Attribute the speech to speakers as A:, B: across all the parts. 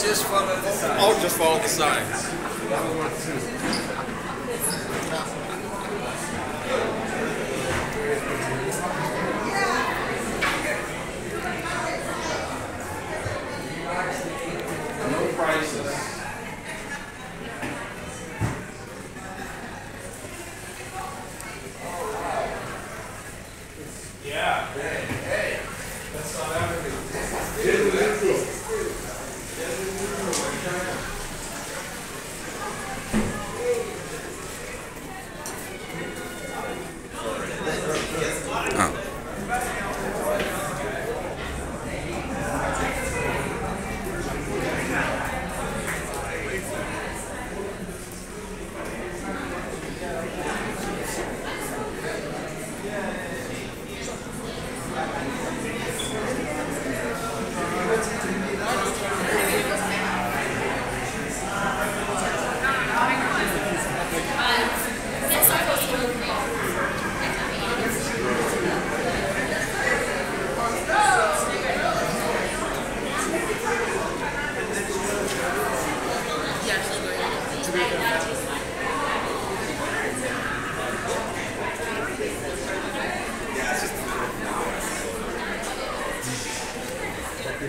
A: just follow the signs. Oh, just follow the signs.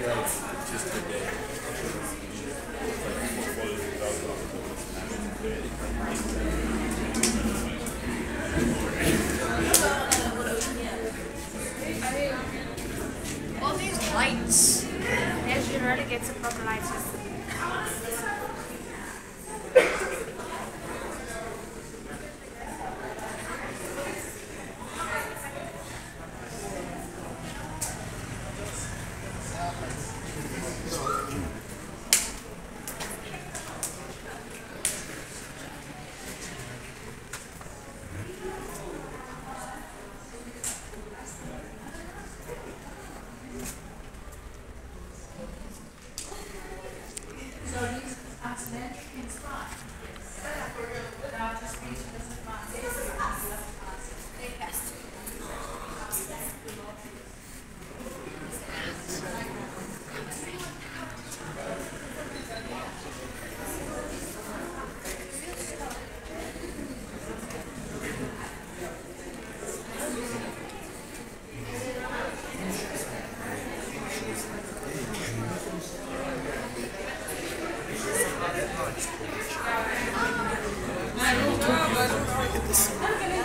A: that's just day. All these lights. As you heard, it gets above lights. accident, it's fine. Yes. Now, just speech doesn't at this.